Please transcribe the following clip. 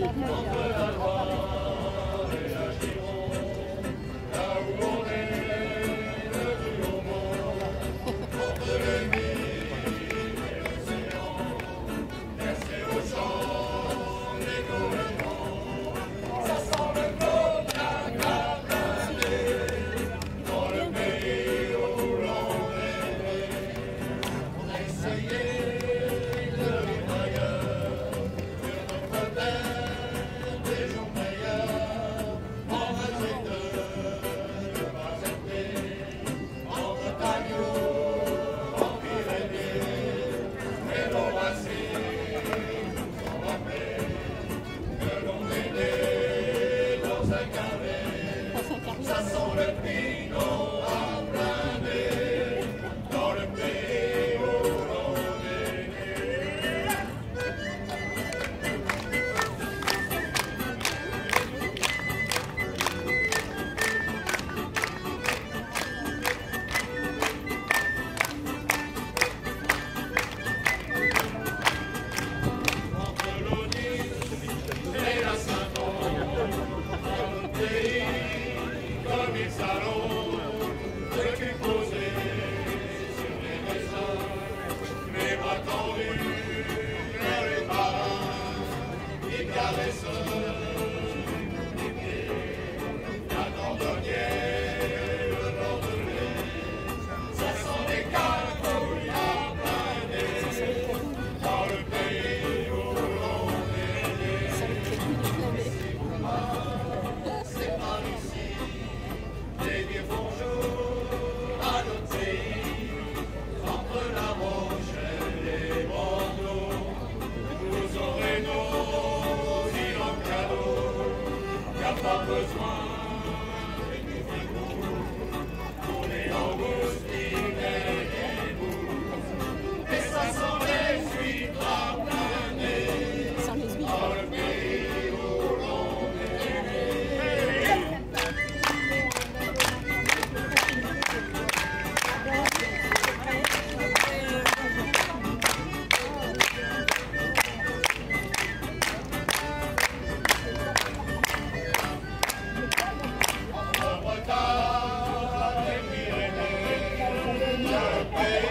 On peut pas besoin Hey.